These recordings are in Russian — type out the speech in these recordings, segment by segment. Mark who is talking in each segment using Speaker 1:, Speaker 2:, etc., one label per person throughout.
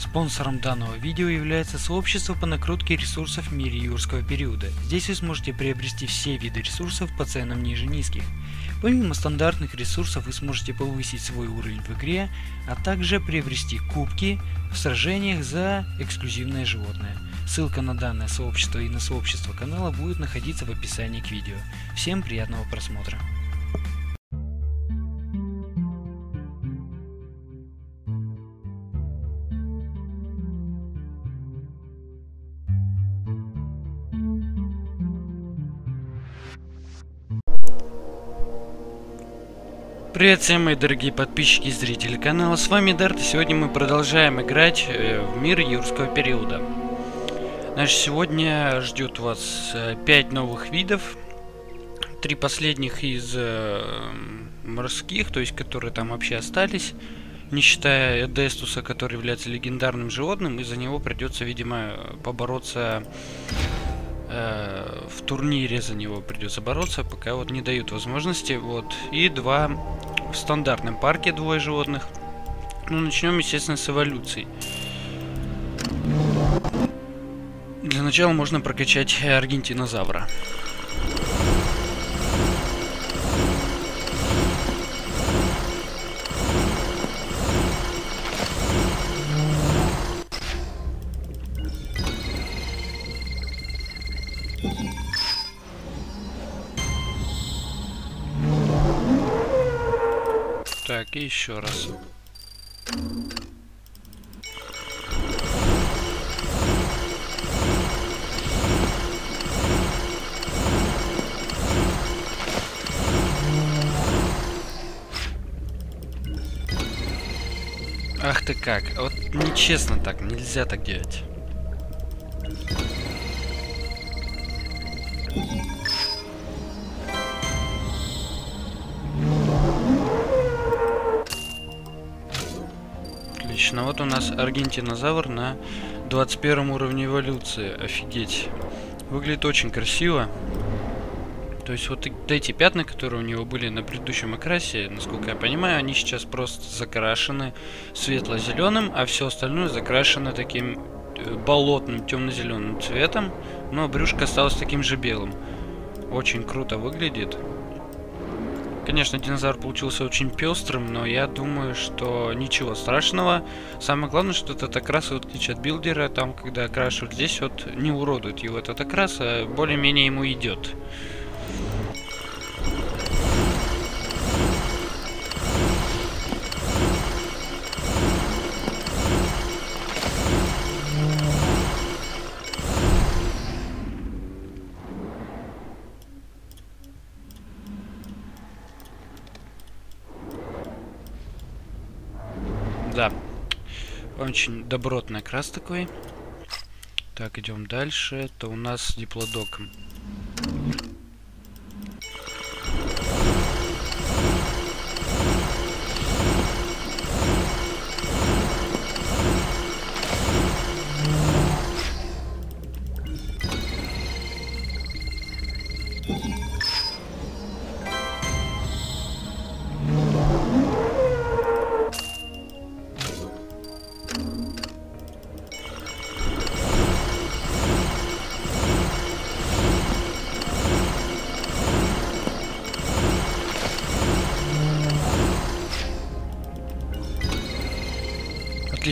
Speaker 1: Спонсором данного видео является сообщество по накрутке ресурсов в мире юрского периода. Здесь вы сможете приобрести все виды ресурсов по ценам ниже низких. Помимо стандартных ресурсов вы сможете повысить свой уровень в игре, а также приобрести кубки в сражениях за эксклюзивное животное. Ссылка на данное сообщество и на сообщество канала будет находиться в описании к видео. Всем приятного просмотра. Привет всем мои дорогие подписчики и зрители канала, с вами Дарт, и сегодня мы продолжаем играть э, в мир юрского периода. Значит, сегодня ждет вас 5 э, новых видов, три последних из э, морских, то есть которые там вообще остались, не считая Эдестуса, который является легендарным животным, и за него придется, видимо, побороться э, в турнире за него придется бороться, пока вот не дают возможности. Вот. И два в стандартном парке, двое животных. Ну, начнем, естественно, с эволюции. Для начала можно прокачать аргентинозавра. Так, и еще раз. Ах ты как, вот нечестно так, нельзя так делать. Отлично, вот у нас аргентинозавр на 21 уровне эволюции. Офигеть. Выглядит очень красиво. То есть вот эти пятна, которые у него были на предыдущем окрасе, насколько я понимаю, они сейчас просто закрашены светло-зеленым, а все остальное закрашено таким э, болотным темно-зеленым цветом, но брюшко осталось таким же белым. Очень круто выглядит. Конечно, динозавр получился очень пестрым, но я думаю, что ничего страшного. Самое главное, что этот окрас, в отличие от билдера, там, когда окрашивают здесь, вот не уродует его этот окрас, а более-менее ему идет. Очень добротный окрас такой. Так, идем дальше. Это у нас диплодок.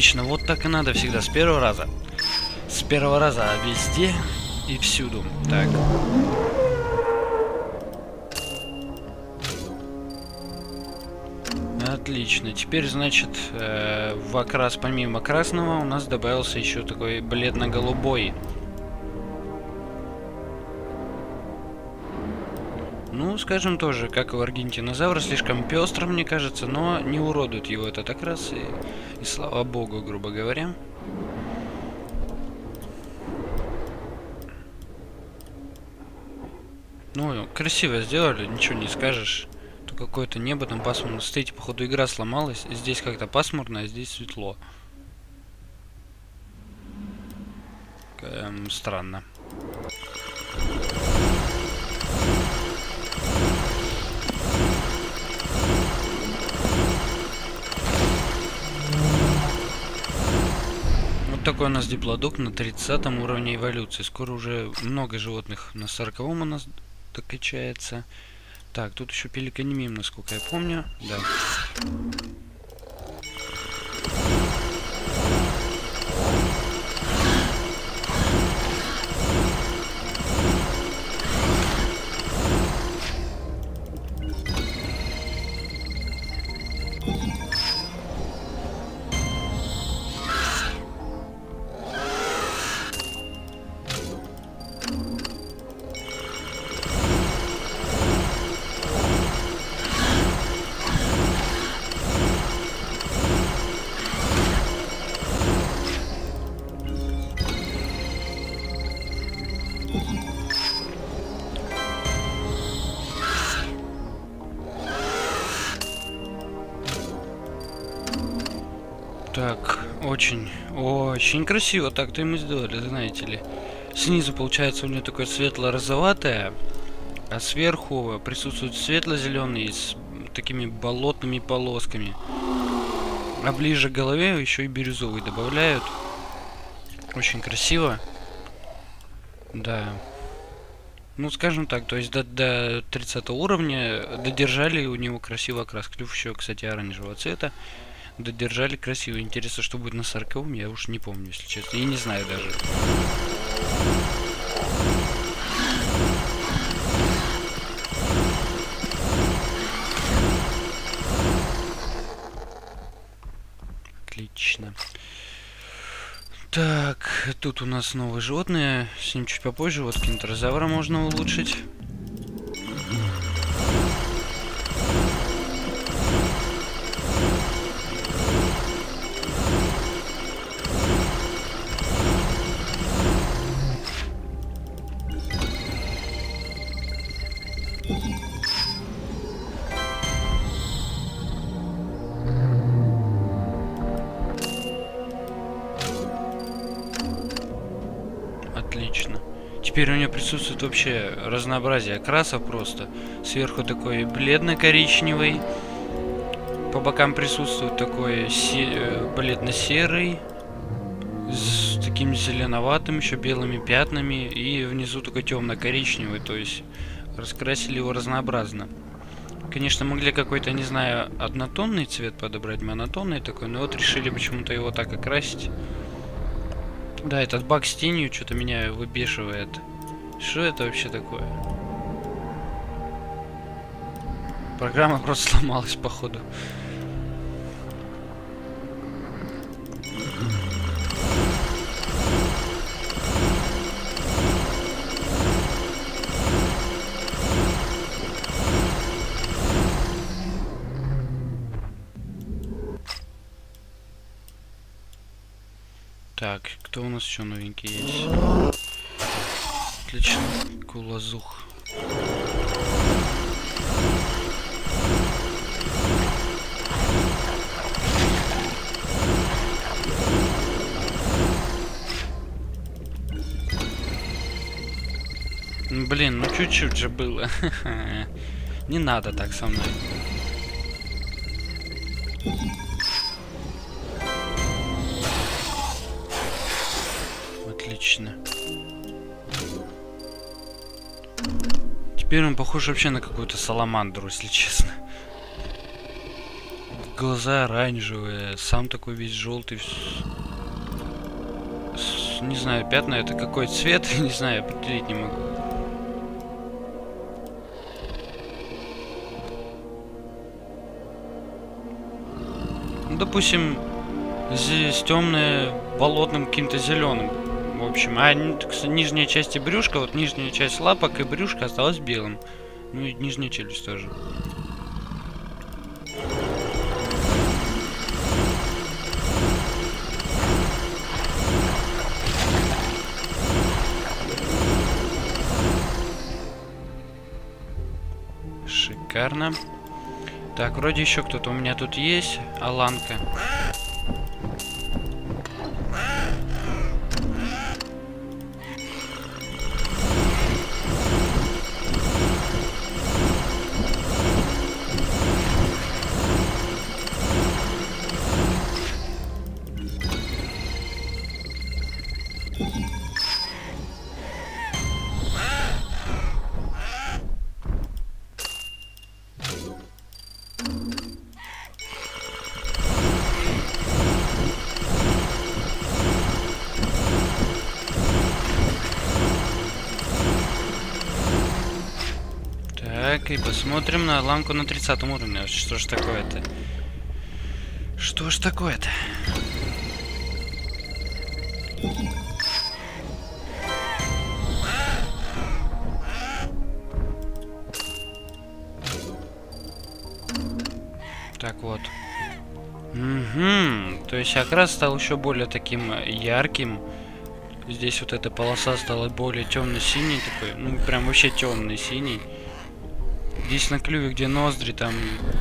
Speaker 1: Отлично, вот так и надо всегда, с первого раза. С первого раза везде и всюду. Так. Отлично. Теперь, значит, э, в окрас помимо красного у нас добавился еще такой бледно-голубой. Скажем тоже, как у аргентинозавра, слишком пестро, мне кажется, но не уродует его этот окрас, и, и слава богу, грубо говоря. Ну, красиво сделали, ничего не скажешь. То какое-то небо там пасмурно. Смотрите, походу игра сломалась. Здесь как-то пасмурно, а здесь светло. Эм, странно. Такой у нас диплодок на 30 уровне эволюции. Скоро уже много животных на 40 у нас докачается. Так, тут еще пеликанимим, насколько я помню. Да. Очень, очень красиво так-то мы сделали, знаете ли. Снизу получается у нее такое светло-розоватое, а сверху присутствует светло-зеленый с такими болотными полосками. А ближе к голове еще и бирюзовый добавляют. Очень красиво. Да. Ну, скажем так, то есть до, до 30 уровня додержали у него красиво окрас. Клюв еще, кстати, оранжевого цвета. Додержали красиво. Интересно, что будет на 40 я уж не помню, если честно. И не знаю даже. Отлично. Так, тут у нас новые животные. С ним чуть попозже. Вот кинтерозавра можно улучшить. Теперь у нее присутствует вообще разнообразие окрасов просто. Сверху такой бледно-коричневый. По бокам присутствует такой се э, бледно-серый. С таким зеленоватым, еще белыми пятнами. И внизу такой темно-коричневый. То есть раскрасили его разнообразно. Конечно, могли какой-то, не знаю, однотонный цвет подобрать, монотонный такой, но вот решили почему-то его так окрасить. Да, этот баг с тенью что-то меня выбешивает. Что это вообще такое? Программа просто сломалась, походу. Так, кто у нас еще новенький есть? Отлично. Кулазух. Блин, ну чуть-чуть же было. Не надо так со мной. Теперь он похож вообще на какую-то саламандру, если честно. Глаза оранжевые, сам такой весь желтый. С, не знаю, пятна это какой цвет, не знаю, определить не могу. Ну, допустим, здесь темное болотным каким-то зеленым в общем. А нижняя часть брюшка, вот нижняя часть лапок и брюшка осталась белым. Ну и нижняя челюсть тоже. Шикарно. Так, вроде еще кто-то у меня тут есть. Аланка. Так, и посмотрим на ламку на 30 уровне. Что ж такое-то? Что ж такое-то? Есть окрас стал еще более таким ярким. Здесь вот эта полоса стала более темно-синий такой. Ну, прям вообще темный синий. Здесь на клюве, где ноздри, там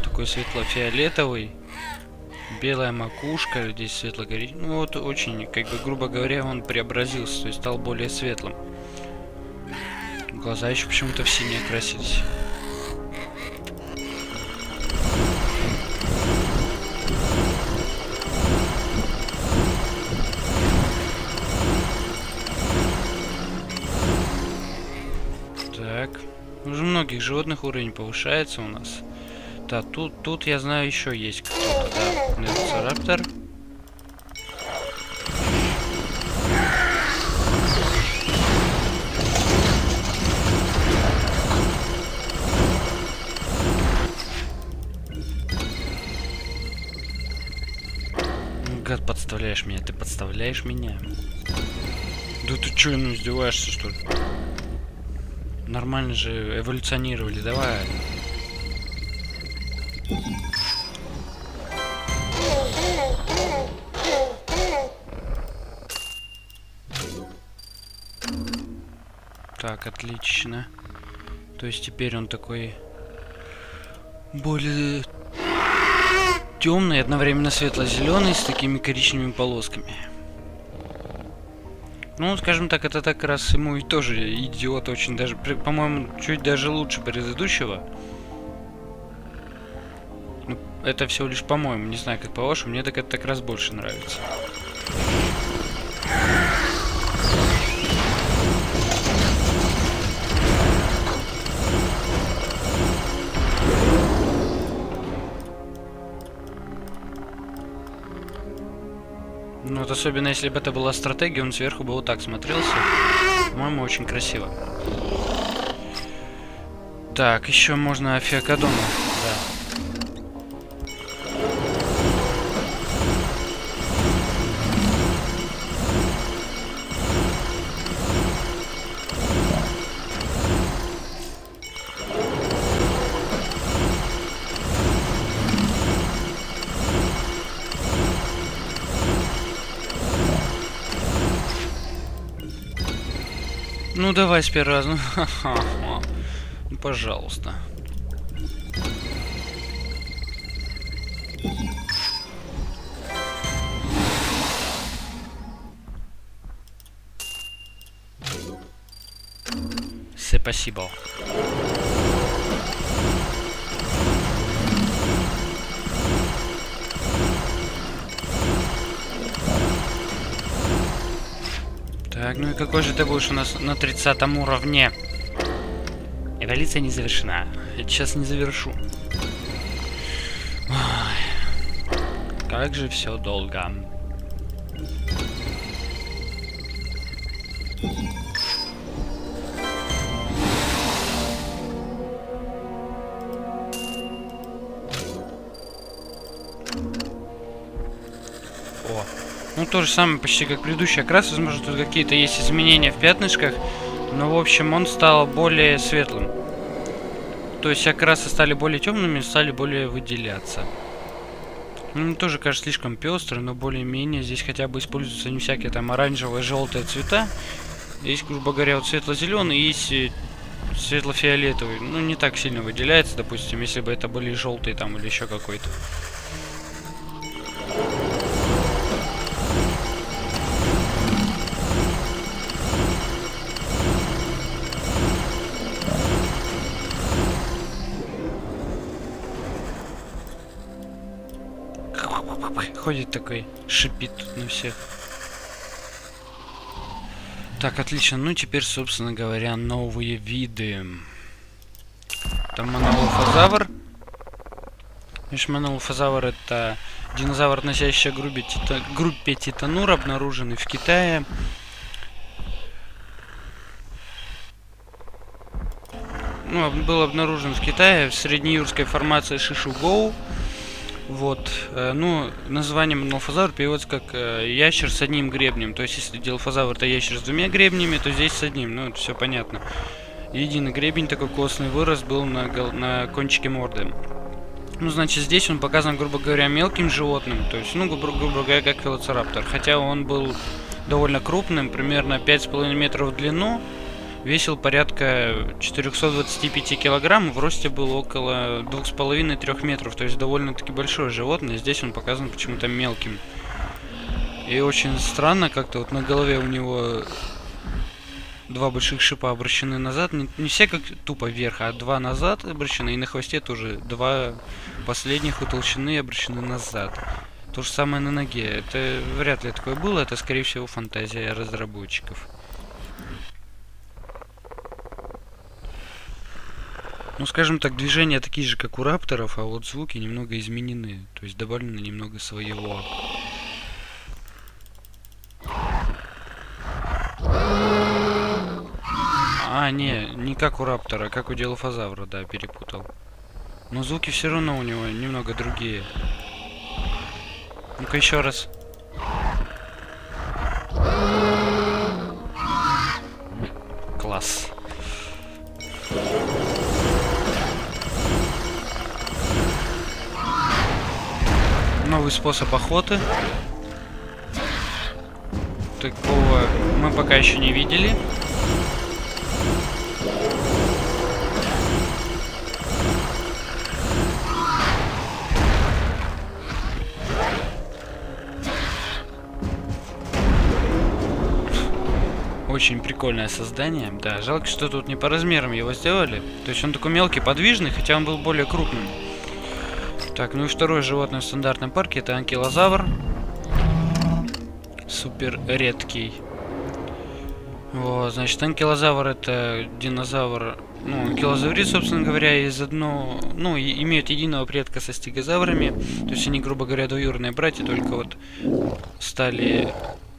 Speaker 1: такой светло-фиолетовый. Белая макушка, здесь светло-коричневый. Ну вот очень, как бы, грубо говоря, он преобразился, то есть стал более светлым. Глаза еще почему-то в синий окрасились. Животных уровень повышается у нас. Да, тут, тут я знаю еще есть кто-то. Да, Нерцераптор. Гад, подставляешь меня, ты подставляешь меня. Да ты чё, ну издеваешься, что ли? Нормально же эволюционировали, давай. Так, отлично. То есть теперь он такой более темный, одновременно светло-зеленый, с такими коричневыми полосками. Ну, скажем так, это так раз ему и тоже идиот очень даже, по-моему, чуть даже лучше предыдущего. Ну, это всего лишь по-моему, не знаю, как по-вашему, мне так это так раз больше нравится. Вот особенно если бы это была стратегия, он сверху бы вот так смотрелся. По-моему, очень красиво. Так, еще можно Афиакадону. Ну давай с первого раза. Ну, пожалуйста. Спасибо. Ну и какой же ты будешь у нас на 30 уровне? Эволюция не завершена. Я сейчас не завершу. Ой, как же все долго. То же самое почти как предыдущий окрас. Возможно, тут какие-то есть изменения в пятнышках. Но, в общем, он стал более светлым. То есть окрасы стали более темными, стали более выделяться. Ну, мне тоже кажется слишком пестрый, но более-менее здесь хотя бы используются не всякие там оранжевые, желтые цвета. Есть, грубо говоря, вот светло-зеленый и есть светло-фиолетовый. Ну, не так сильно выделяется, допустим, если бы это были желтые там или еще какой-то. Ходит такой, шипит тут на всех. Так, отлично. Ну, теперь, собственно говоря, новые виды. Там монолофозавр. Значит, монолофозавр это динозавр, относящийся к группе, тита... группе Титанур, обнаруженный в Китае. Ну, был обнаружен в Китае в среднеюрской формации Шишугоу. Вот. Э, ну, название монолфозавр переводится как э, ящер с одним гребнем. То есть, если дилофозавр это ящер с двумя гребнями, то здесь с одним. Ну, это все понятно. Единый гребень такой костный вырос был на, на кончике морды. Ну, значит, здесь он показан, грубо говоря, мелким животным. То есть, ну, грубо, грубо говоря, как велоцираптор. Хотя он был довольно крупным, примерно 5,5 метров в длину весил порядка 425 килограмм, в росте был около 2,5-3 метров, то есть довольно-таки большое животное. Здесь он показан почему-то мелким. И очень странно, как-то вот на голове у него два больших шипа обращены назад. Не, не все как тупо вверх, а два назад обращены. И на хвосте тоже два последних у толщины обращены назад. То же самое на ноге. Это вряд ли такое было, это скорее всего фантазия разработчиков. Ну, скажем так, движения такие же, как у рапторов, а вот звуки немного изменены. То есть добавлено немного своего. А, не, не как у раптора, а как у делофазавра, да, перепутал. Но звуки все равно у него немного другие. Ну-ка еще раз. Класс. Новый способ охоты. Такого мы пока еще не видели. Очень прикольное создание. Да, жалко, что тут не по размерам его сделали. То есть он такой мелкий, подвижный, хотя он был более крупным. Так, ну и второе животное в стандартном парке это анкилозавр. Супер редкий. Вот, значит, анкилозавр это динозавр, ну, анкилозаврид, собственно говоря, из одного, ну, имеют единого предка со стегозаврами. То есть они, грубо говоря, двоюродные братья, только вот стали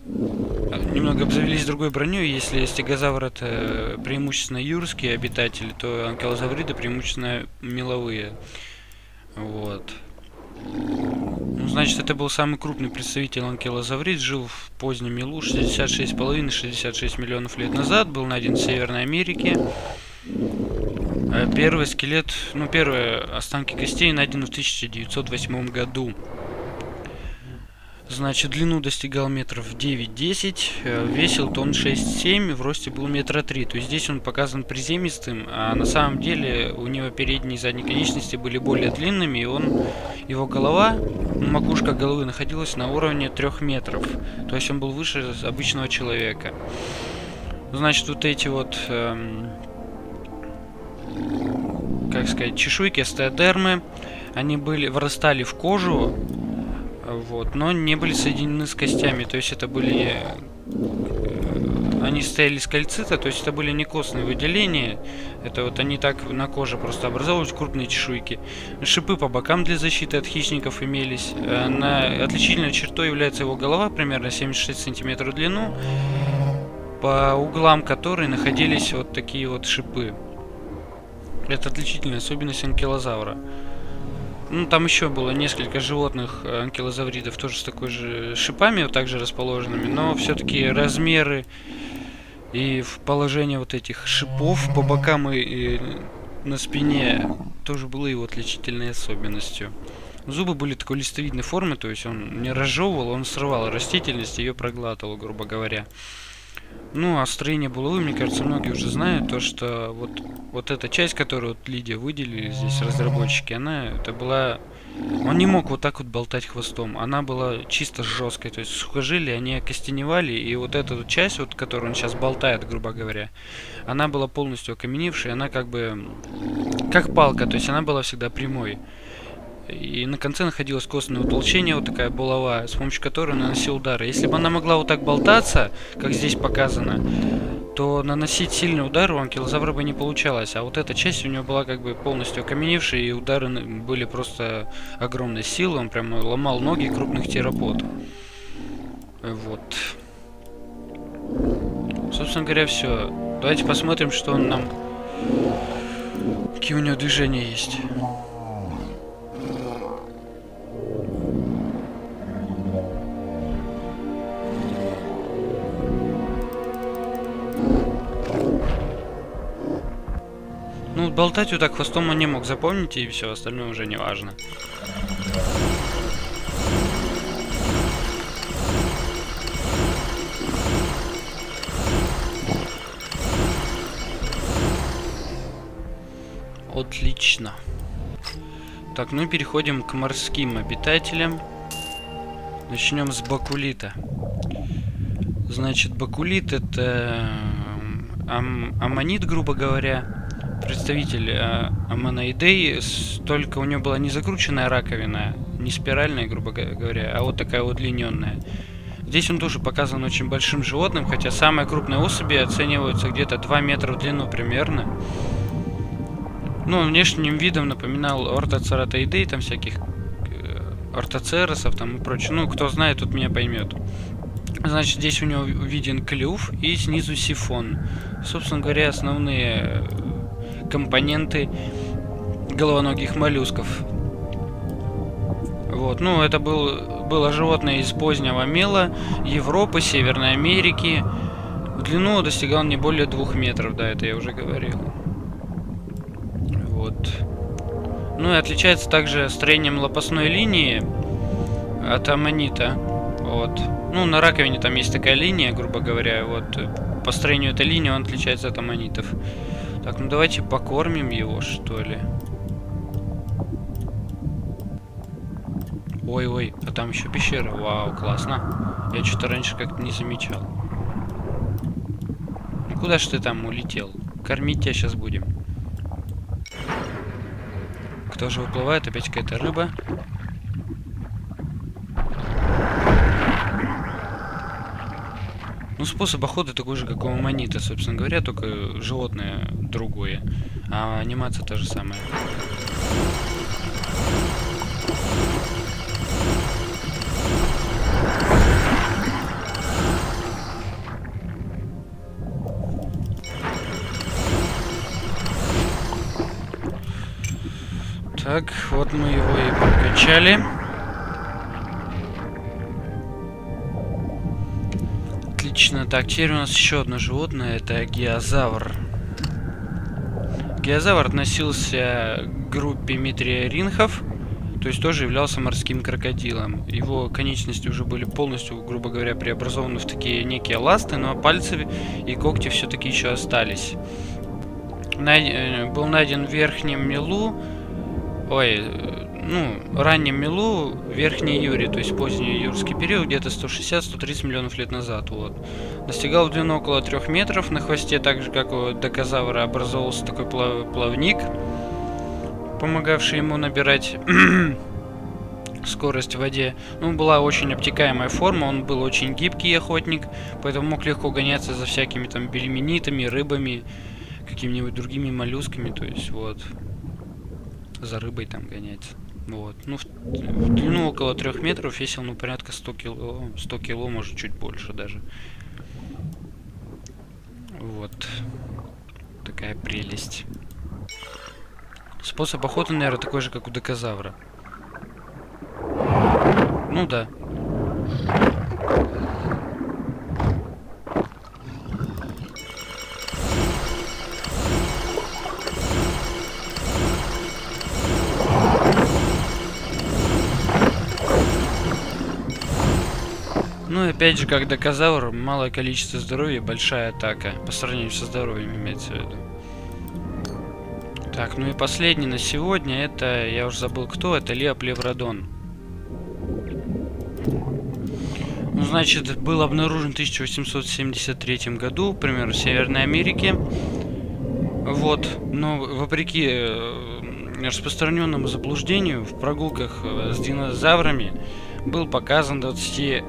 Speaker 1: немного обзавелись другой броней. Если стегозавр это преимущественно юрские обитатели, то анкилозавриды преимущественно меловые. Вот. Ну, значит, это был самый крупный представитель анкилозаврид, жил в позднем Милу 66,5-66 миллионов лет назад, был найден в Северной Америке. А первый скелет, ну, первые останки костей найдены в 1908 году. Значит, длину достигал метров 9-10, э, весил тонн 6-7, в росте был метра 3. То есть здесь он показан приземистым, а на самом деле у него передние и задние конечности были более длинными, и он, его голова, макушка головы находилась на уровне 3 метров. То есть он был выше обычного человека. Значит, вот эти вот, эм, как сказать, чешуйки, стеодермы, они были, вырастали в кожу, вот, но не были соединены с костями, то есть это были... Э, они стояли из кальцита, то есть это были не костные выделения, это вот они так на коже просто образовывались, крупные чешуйки. Шипы по бокам для защиты от хищников имелись. Э, на отличительной чертой является его голова, примерно 76 сантиметров в длину, по углам которой находились вот такие вот шипы. Это отличительная особенность анкилозавра. Ну, там еще было несколько животных э, анкилозавридов, тоже с такой же шипами, вот также расположенными, но все-таки размеры и положение вот этих шипов по бокам и, и на спине тоже было его отличительной особенностью. Зубы были такой листовидной формы, то есть он не разжевывал, он срывал растительность, ее проглатывал, грубо говоря. Ну, а строение булавы, мне кажется, многие уже знают, то, что вот, вот эта часть, которую вот Лидия выделили здесь разработчики, она, это была... Он не мог вот так вот болтать хвостом, она была чисто жесткой, то есть сухожилия, они окостеневали, и вот эта вот часть, вот, которую он сейчас болтает, грубо говоря, она была полностью окаменевшей, она как бы, как палка, то есть она была всегда прямой. И на конце находилось костное утолщение, вот такая булава, с помощью которой он наносил удары. Если бы она могла вот так болтаться, как здесь показано, то наносить сильный удар у анкилозавра бы не получалось. А вот эта часть у него была как бы полностью окаменевшая, и удары были просто огромной силы. Он прям ломал ноги крупных терапод. Вот. Собственно говоря, все. Давайте посмотрим, что он нам... Какие у него движения есть. Ну, болтать вот так хвостом он не мог запомнить, и все остальное уже не важно. Отлично. Так, ну переходим к морским обитателям. Начнем с бакулита. Значит, бакулит это ам аммонит, грубо говоря, представитель а, аммоноидей, только у него была не закрученная раковина, не спиральная, грубо говоря, а вот такая удлиненная. Здесь он тоже показан очень большим животным, хотя самые крупные особи оцениваются где-то 2 метра в длину примерно. Ну, внешним видом напоминал ортоцератоидей, там всяких э, ортоцеросов там и прочее. Ну, кто знает, тут меня поймет. Значит, здесь у него виден клюв и снизу сифон. Собственно говоря, основные э, компоненты головоногих моллюсков. Вот, ну, это был, было животное из позднего мела Европы, Северной Америки. В длину достигал не более двух метров, да, это я уже говорил. Вот. Ну и отличается также строением лопастной линии от аммонита. Вот. Ну, на раковине там есть такая линия, грубо говоря. Вот по строению этой линии он отличается от аммонитов. Так, ну давайте покормим его, что ли. Ой-ой, а там еще пещера. Вау, классно. Я что-то раньше как-то не замечал. Ну, куда ж ты там улетел? Кормить тебя сейчас будем. Кто же выплывает? Опять какая-то рыба. Ну, способ охоты такой же, как у аммонита, собственно говоря, только животное другое. А анимация та же самая. Так, вот мы его и прокачали. Отлично. Так, теперь у нас еще одно животное. Это геозавр. Геозавр относился к группе метриоринхов, то есть тоже являлся морским крокодилом. Его конечности уже были полностью, грубо говоря, преобразованы в такие некие ласты, но пальцы и когти все-таки еще остались. Най э, был найден в верхнем мелу ой, ну, раннем Милу, Верхний Юрий, то есть поздний юрский период, где-то 160-130 миллионов лет назад, вот. Достигал длину около 3 метров, на хвосте, так же, как у докозавра, образовался такой плав плавник, помогавший ему набирать скорость в воде. Ну, была очень обтекаемая форма, он был очень гибкий охотник, поэтому мог легко гоняться за всякими там бельминитами, рыбами, какими-нибудь другими моллюсками, то есть вот за рыбой там гонять. Вот. Ну, в, в длину около трех метров весил, ну, порядка 100 кило, 100 кило, может, чуть больше даже. Вот. Такая прелесть. Способ охоты, наверное, такой же, как у докозавра. Ну да. Опять же, как доказавр, малое количество здоровья, большая атака. По сравнению со здоровьем имеется в виду. Так, ну и последний на сегодня, это, я уже забыл кто, это Леоплевродон. Ну, значит, был обнаружен в 1873 году, примерно в Северной Америке. Вот, но вопреки э, распространенному заблуждению в прогулках э, с динозаврами был показан 20 э,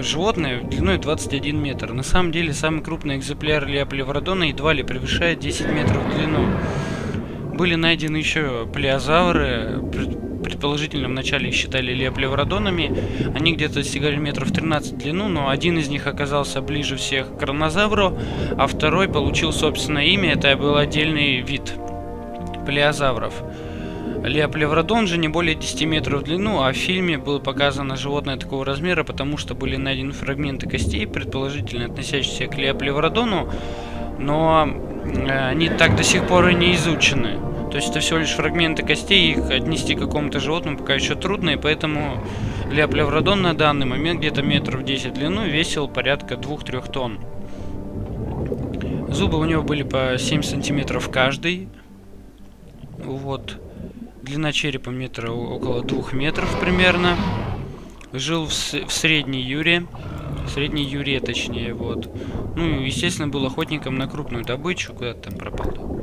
Speaker 1: животное длиной 21 метр. На самом деле самый крупный экземпляр леоплевродона едва ли превышает 10 метров в длину. Были найдены еще плеозавры, предположительно вначале их считали леоплевродонами. Они где-то достигали метров 13 в длину, но один из них оказался ближе всех к кронозавру, а второй получил собственное имя, это был отдельный вид плеозавров. Леоплевродон же не более 10 метров в длину, а в фильме было показано животное такого размера, потому что были найдены фрагменты костей, предположительно относящиеся к леоплевродону, но э, они так до сих пор и не изучены. То есть это всего лишь фрагменты костей, их отнести к какому-то животному пока еще трудно, и поэтому леоплевродон на данный момент где-то метров 10 в длину весил порядка 2-3 тонн. Зубы у него были по 7 сантиметров каждый. Вот. Длина черепа метра около 2 метров примерно. Жил в, в Средней Юре. В Средней Юре, точнее, вот. Ну, естественно, был охотником на крупную добычу. Куда ты там пропал?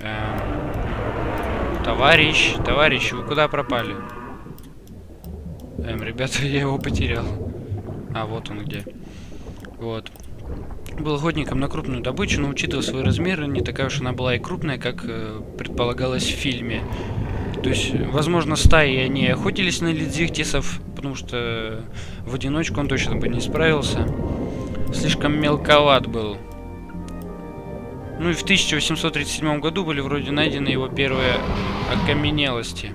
Speaker 1: Эм, товарищ, товарищ, вы куда пропали? Эм, ребята, я его потерял. А, вот он где. Вот был охотником на крупную добычу, но учитывая свои размеры, не такая уж она была и крупная, как э, предполагалось в фильме. То есть, возможно, стаи они охотились на лидзихтисов, потому что в одиночку он точно бы не справился. Слишком мелковат был. Ну и в 1837 году были вроде найдены его первые окаменелости.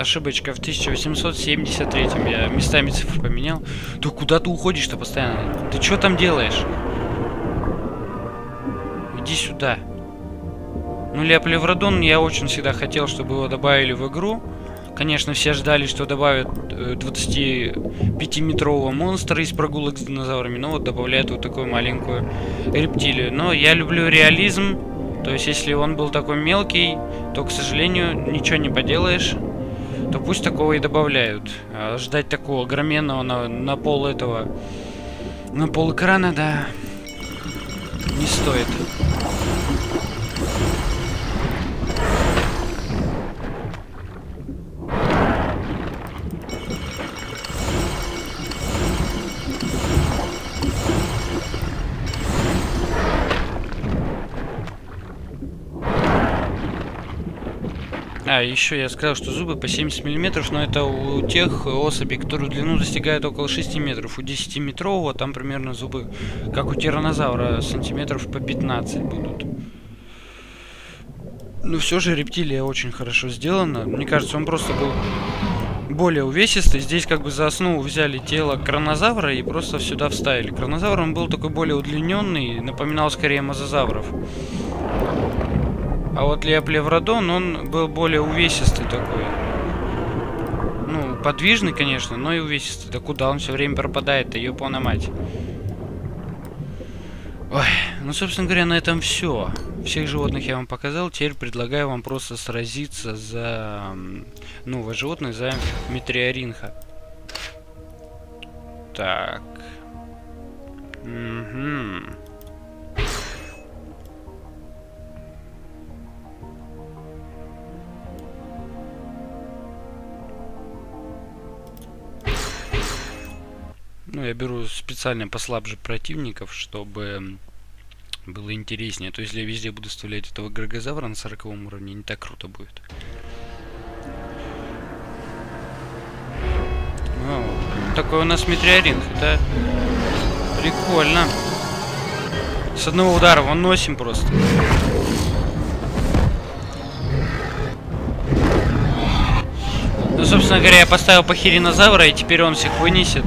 Speaker 1: Ошибочка в 1873 я местами цифры поменял. Да куда ты уходишь-то постоянно? Ты что там делаешь? Иди сюда. Ну, Леоплевродон я очень всегда хотел, чтобы его добавили в игру. Конечно, все ждали, что добавят 25-метрового э, монстра из прогулок с динозаврами, но вот добавляют вот такую маленькую рептилию. Но я люблю реализм, то есть если он был такой мелкий, то, к сожалению, ничего не поделаешь то пусть такого и добавляют. А ждать такого огроменного на, на пол этого... На пол экрана, да, не стоит. А, еще я сказал, что зубы по 70 миллиметров, но это у тех особей, которые длину достигают около 6 метров. У 10-метрового там примерно зубы, как у тиранозавра, сантиметров по 15 будут. Но все же рептилия очень хорошо сделана. Мне кажется, он просто был более увесистый. Здесь как бы за основу взяли тело кронозавра и просто сюда вставили. Кронозавр он был такой более удлиненный, напоминал скорее мозазавров. А вот Леоплевродон, он был более увесистый такой. Ну, подвижный, конечно, но и увесистый. Да куда он все время пропадает-то, ёпона мать. Ой, ну, собственно говоря, на этом все. Всех животных я вам показал. Теперь предлагаю вам просто сразиться за новое животное, за метриоринха. Так. Угу. Ну, я беру специально послабже противников, чтобы было интереснее. То есть я везде буду вставлять этого грагозавра на 40 уровне, не так круто будет. О, такой у нас метеоринг, это прикольно. С одного удара вон носим просто. Ну, собственно говоря, я поставил пахиринозавра, и теперь он всех вынесет.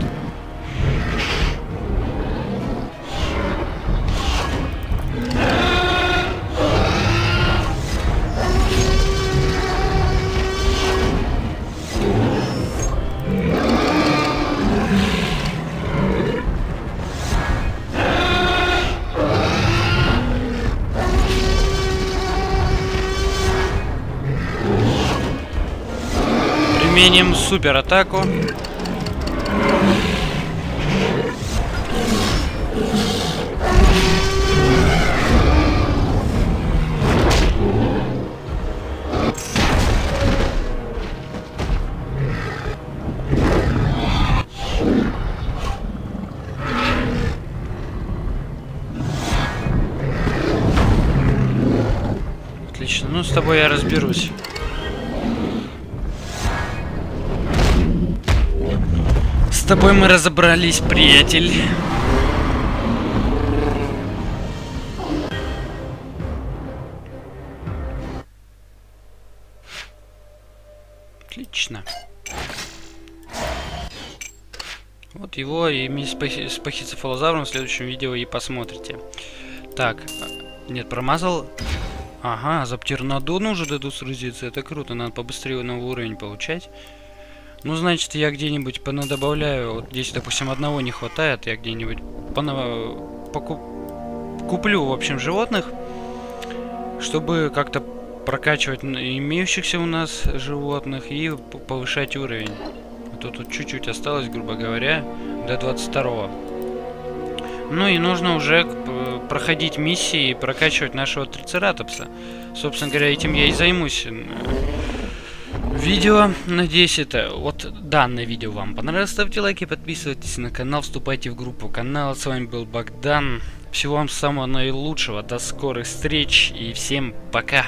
Speaker 1: супер атаку. Отлично, ну с тобой я разберусь. Тобой мы разобрались, приятель. Отлично. Вот его и с, пахи с пахицефалозавром в следующем видео и посмотрите. Так, нет, промазал. Ага, за птернодон уже дадут срузиться. Это круто, надо побыстрее новый уровень получать. Ну, значит, я где-нибудь понадобавляю. Вот здесь, допустим, одного не хватает. Я где-нибудь пона... покуп... куплю, в общем, животных. Чтобы как-то прокачивать имеющихся у нас животных и повышать уровень. А то тут чуть-чуть осталось, грубо говоря, до 22 -го. Ну и нужно уже проходить миссии и прокачивать нашего трицератопса. Собственно говоря, этим я и займусь. Видео, надеюсь, это вот данное видео вам понравилось. Ставьте лайки, подписывайтесь на канал, вступайте в группу канала. С вами был Богдан. Всего вам самого наилучшего, до скорых встреч и всем пока!